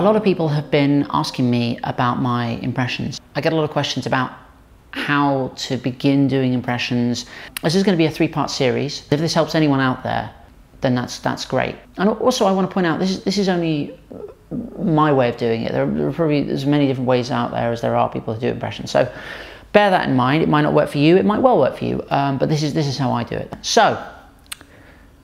A lot of people have been asking me about my impressions. I get a lot of questions about how to begin doing impressions. This is going to be a three-part series. If this helps anyone out there, then that's that's great. And also, I want to point out this is this is only my way of doing it. There are probably as many different ways out there as there are people who do impressions. So bear that in mind. It might not work for you. It might well work for you. Um, but this is this is how I do it. So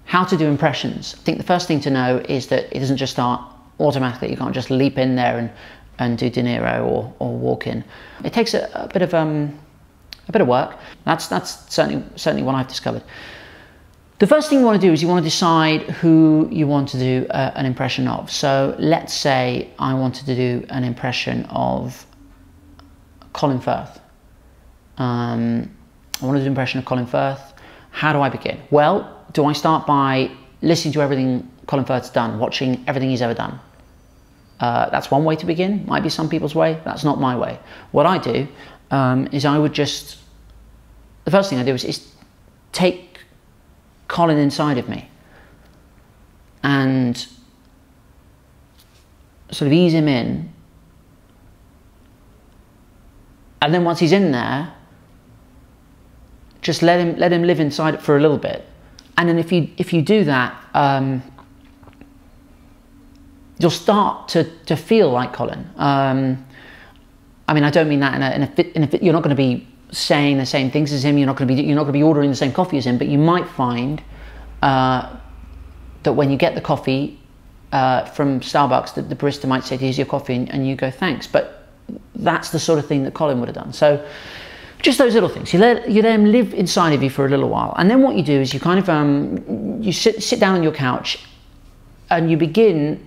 how to do impressions. I think the first thing to know is that it doesn't just start automatically. You can't just leap in there and, and do De Niro or, or Walken. It takes a, a bit of um, a bit of work. That's that's certainly certainly what I've discovered. The first thing you want to do is you want to decide who you want to do uh, an impression of. So let's say I wanted to do an impression of Colin Firth. Um, I want to do an impression of Colin Firth. How do I begin? Well, do I start by listening to everything Colin Firth's done, watching everything he's ever done? Uh, that's one way to begin. Might be some people's way. That's not my way. What I do um, is I would just the first thing I do is, is take Colin inside of me and sort of ease him in. And then once he's in there, just let him let him live inside it for a little bit. And then if you if you do that, um, you'll start to to feel like Colin. Um, I mean, I don't mean that in a, in a, fit, in a fit, you're not going to be saying the same things as him. You're not going to be you're not going to be ordering the same coffee as him. But you might find uh, that when you get the coffee uh, from Starbucks, that the barista might say, "Here's your coffee," and, and, you go, "Thanks." But that's the sort of thing that Colin would have done. So. Just those little things. You let you let them live inside of you for a little while, and then what you do is you kind of um, you sit sit down on your couch, and you begin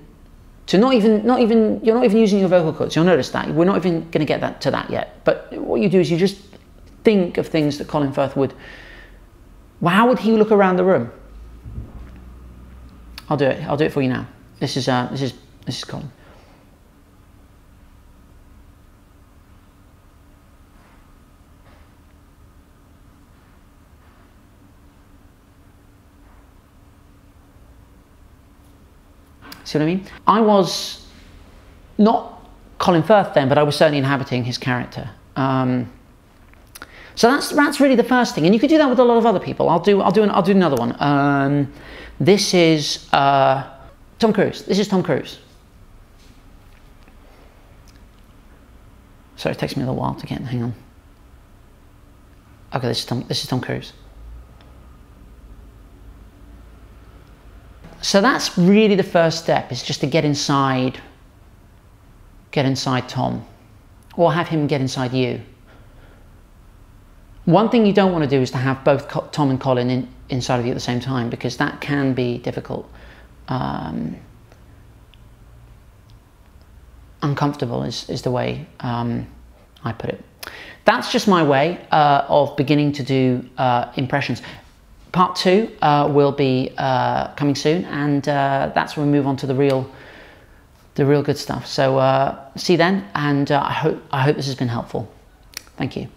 to not even not even you're not even using your vocal cords. You'll notice that we're not even going to get that to that yet. But what you do is you just think of things that Colin Firth would. Well, how would he look around the room? I'll do it. I'll do it for you now. This is uh, this is this is Colin. See what I mean? I was not Colin Firth then, but I was certainly inhabiting his character. Um, so that's that's really the first thing, and you could do that with a lot of other people. I'll do I'll do an, I'll do another one. Um, this is uh, Tom Cruise. This is Tom Cruise. Sorry, it takes me a little while to get. Hang on. Okay, this is Tom. This is Tom Cruise. So that's really the first step. Is just to get inside. Get inside Tom, or have him get inside you. One thing you don't want to do is to have both Tom and Colin in, inside of you at the same time because that can be difficult. Um, uncomfortable is, is the way um, I put it. That's just my way uh, of beginning to do uh, impressions. Part two uh, will be uh, coming soon, and uh, that's when we move on to the real, the real good stuff. So uh, see you then, and I hope I hope this has been helpful. Thank you.